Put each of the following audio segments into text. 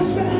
Christ.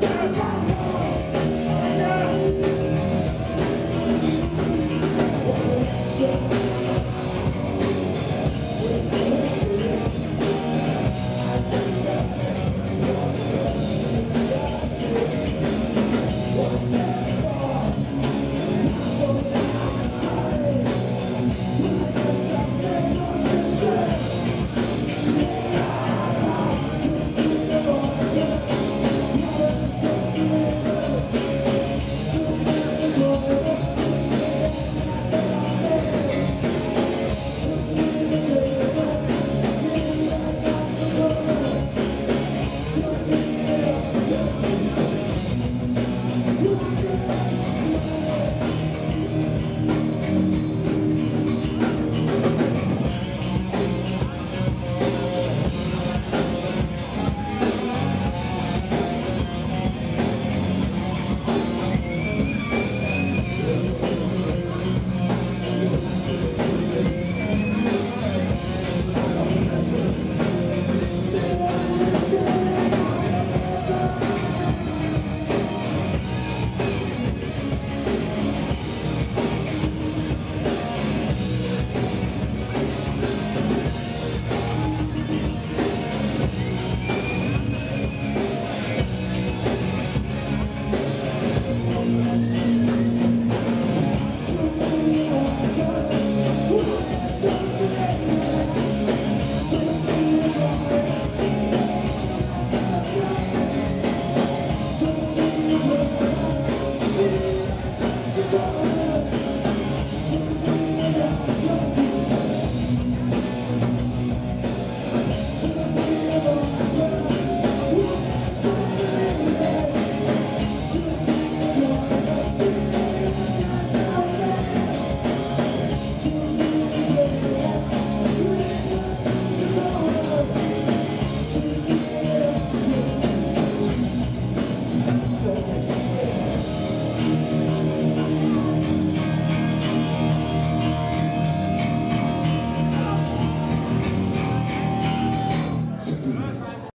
Jesus.